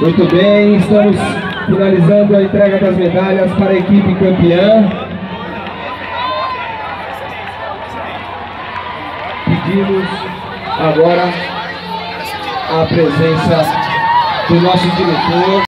Muito bem, estamos finalizando a entrega das medalhas para a equipe campeã. Pedimos agora a presença do nosso diretor.